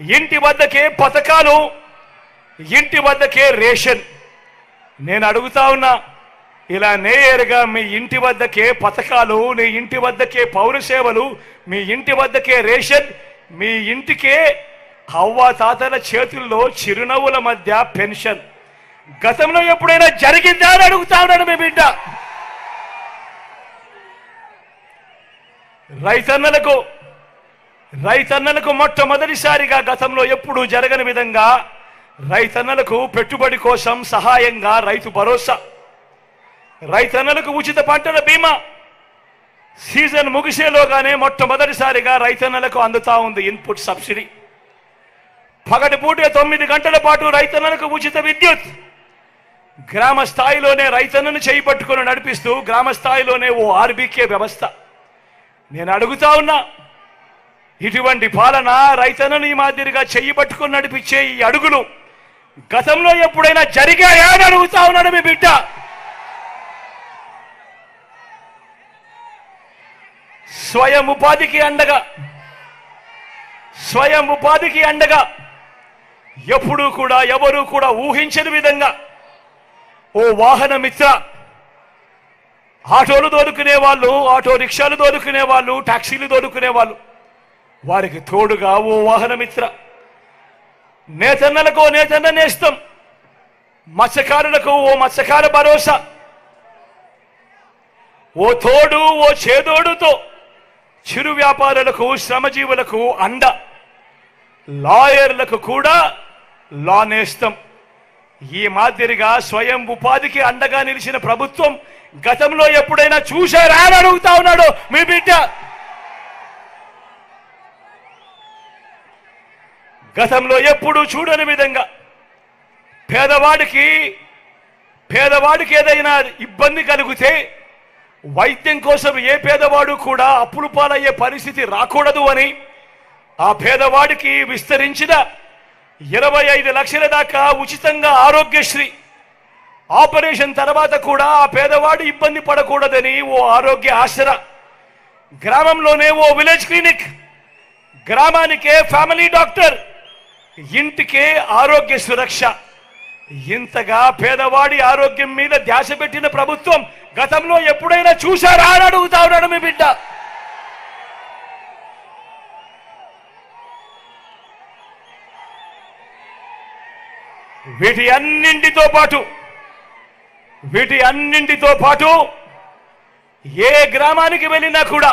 ఇంటి వద్దకే పథకాలు ఇంటి వద్దకే రేషన్. నేను అడుగుతా ఉన్నా ఇలా నేరుగా మీ ఇంటి వద్దకే పథకాలు నీ ఇంటి వద్దకే పౌర సేవలు మీ ఇంటి వద్దకే రేషన్ మీ ఇంటికే అవ్వ తాతల చేతుల్లో చిరునవ్వుల మధ్య పెన్షన్. గతంలో ఎప్పుడైనా జరిగిందా అని అడుగుతా ఉన్నాను మీ బిడ్డ. రైతన్నలకు రైతన్నలకు మొట్టమొదటిసారిగా గతంలో ఎప్పుడూ జరగని విధంగా రైతన్నలకు పెట్టుబడి కోసం సహాయంగా రైతు భరోసా. రైతన్నలకు ఉచిత పంటల బీమా. సీజన్ ముగిసేలోగానే మొట్టమొదటిసారిగా రైతన్నలకు అందుతా ఉంది ఇన్పుట్ సబ్సిడీ. పగటిపూటే తొమ్మిది గంటల పాటు రైతన్నలకు ఉచిత విద్యుత్. గ్రామ స్థాయిలోనే రైతన్నను చేయిపట్టుకొని నడిపిస్తూ గ్రామ స్థాయిలోనే ఓ ఆర్బీకే వ్యవస్థ. నేను అడుగుతా ఉన్నా ఇటువంటి పాలన రైతన్నను ఈ మాదిరిగా చెయ్యి పట్టుకుని నడిపించే ఈ అడుగులు గతంలో ఎప్పుడైనా జరిగాయా అని అడుగుతా ఉన్నాడు మీ బిడ్డ. స్వయం ఉపాధికి అండగా స్వయం ఉపాధికి అండగా ఎప్పుడూ కూడా ఎవరూ కూడా ఊహించని విధంగా ఓ వాహన మిత్ర ఆటోలు దొరుకునే వాళ్ళు ఆటో రిక్షాలు దొరుకునే వాళ్ళు టాక్సీలు దొరుకునే వాళ్ళు వారికి తోడుగా ఓ వాహనమిత్ర. నేతన్నలకు ఓ నేతన్న నేస్తం మత్స్యకారులకు ఓ మత్స్యకార భరోసా. ఓ తోడు ఓ చేదోడుతో చిరు వ్యాపారులకు శ్రమజీవులకు అండ. లాయర్లకు కూడా లా నేస్తం ఈ మాదిరిగా స్వయం ఉపాధికి అండగా నిలిచిన ప్రభుత్వం గతంలో ఎప్పుడైనా చూశారా అని అడుగుతా ఉన్నాడు మీ బిడ్డ. గతంలో ఎప్పుడూ చూడని విధంగా పేదవాడికి పేదవాడికి ఏదైనా ఇబ్బంది కలిగితే వైద్యం కోసం ఏ పేదవాడు కూడా అప్పులు పాలయ్యే పరిస్థితి రాకూడదు అని ఆ పేదవాడికి విస్తరించిన ఇరవై ఐదు లక్షల దాకా ఉచితంగా ఆరోగ్యశ్రీ. ఆపరేషన్ తర్వాత కూడా ఆ పేదవాడు ఇబ్బంది పడకూడదని ఓ ఆరోగ్య ఆసరా గ్రామంలోనే ఓ విలేజ్ క్లినిక్ గ్రామానికే ఫ్యామిలీ డాక్టర్ ఇంటికే ఆరోగ్య సురక్ష. ఇంతగా పేదవాడి ఆరోగ్యం మీద ధ్యాస పెట్టిన ప్రభుత్వం గతంలో ఎప్పుడైనా చూశారా అని అడుగుతా ఉన్నాడు మీ బిడ్డ. వీటి అన్నింటితో పాటు వీటి అన్నింటితో పాటు ఏ గ్రామానికి వెళ్ళినా కూడా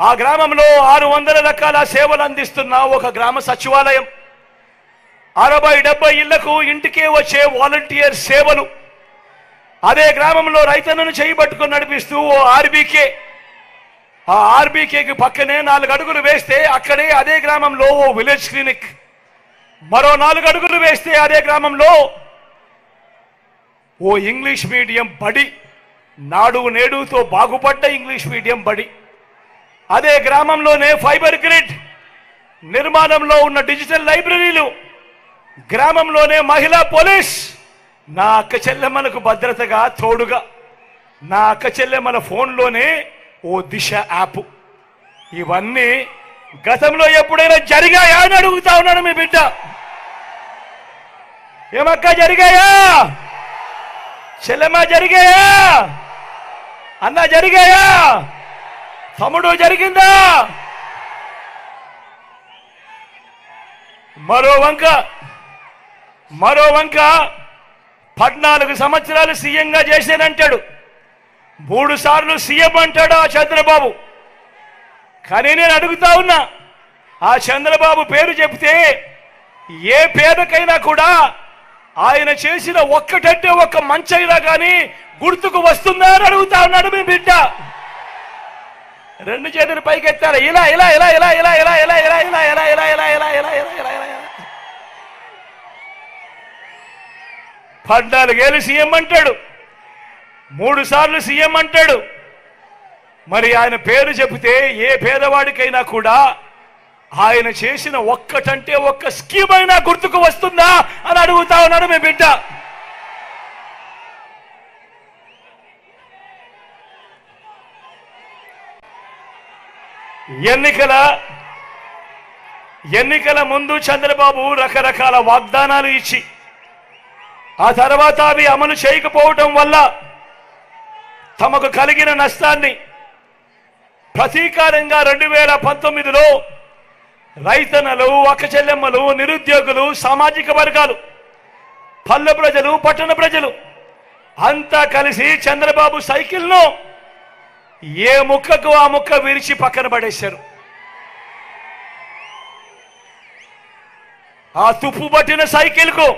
ఆ గ్రామంలో ఆరు వందల రకాల సేవలు అందిస్తున్న ఒక గ్రామ సచివాలయం. అరవై డెబ్బై ఇళ్ళకు ఇంటికే వచ్చే వాలంటీర్ సేవలు. అదే గ్రామంలో రైతన్నను చేయబట్టుకుని నడిపిస్తూ ఓ ఆర్బీకే. ఆ ఆర్బీకేకి పక్కనే నాలుగు అడుగులు వేస్తే అక్కడే అదే గ్రామంలో ఓ విలేజ్ క్లినిక్. మరో నాలుగు అడుగులు వేస్తే అదే గ్రామంలో ఓ ఇంగ్లీష్ మీడియం బడి. నాడు నేడుతో బాగుపడ్డ ఇంగ్లీష్ మీడియం బడి. అదే గ్రామంలోనే ఫైబర్ గ్రిడ్ నిర్మాణంలో ఉన్న డిజిటల్ లైబ్రరీలు గ్రామంలోనే మహిళా పోలీస్. నా అక్క చెల్లెమ్మలకు భద్రతగా తోడుగా. నా అక్క చెల్లెమ్మల ఫోన్లోనే ఓ దిశ యాప్. ఇవన్నీ గతంలో ఎప్పుడైనా జరిగాయా అని అడుగుతా ఉన్నాను మీ బిడ్డ. ఏమక్క జరిగాయా? చెల్లెమ్మ జరిగాయా? అన్న జరిగాయా? తమ్ముడు జరిగిందా? మరో వంక మరో వంక పద్నాలుగు సంవత్సరాలు సీఎంగా చేశానంటాడు మూడు సార్లు సీఎం అంటాడు ఆ చంద్రబాబు. కానీ నేను అడుగుతా ఉన్నా ఆ చంద్రబాబు పేరు చెప్తే ఏ పేదకైనా కూడా ఆయన చేసిన ఒక్కటంటే ఒక్క మంచైనా కానీ గుర్తుకు వస్తుందా అని అడుగుతా ఉన్నాడు మీ బిడ్డ. రెండు చేతులు పైకెత్తారు ఇలా ఇలా ఇలా ఇలా ఇలా ఇలా ఇలా ఇలా ఇలా ఇలా ఇలా ఇలా ఇలా ఇలా ఇలా ఇలా ఇలా ఇలా పద్నాలుగేళ్ళు సీఎం అంటాడు మూడు సార్లు సీఎం అంటాడు మరి ఆయన పేరు చెబితే ఏ పేదవాడికైనా కూడా ఆయన చేసిన ఒక్కటంటే ఒక్క స్కీమ్ అయినా గుర్తుకు వస్తుందా అని అడుగుతా ఉన్నాడు మీ బిడ్డ ఎన్నికల ఎన్నికల ముందు చంద్రబాబు రకరకాల వాగ్దానాలు ఇచ్చి ఆ తర్వాత అవి అమలు చేయకపోవటం వల్ల తమకు కలిగిన నష్టాన్ని ప్రతీకారంగా రెండు వేల పంతొమ్మిదిలో రైతన్నలు చెల్లెమ్మలు నిరుద్యోగులు సామాజిక వర్గాలు పల్లె ప్రజలు పట్టణ ప్రజలు అంతా కలిసి చంద్రబాబు సైకిల్ను ఏ ముక్కకు ఆ ముక్క విరిచి పక్కన పడేశారు? ఆ తుప్పు పట్టిన సైకిల్కు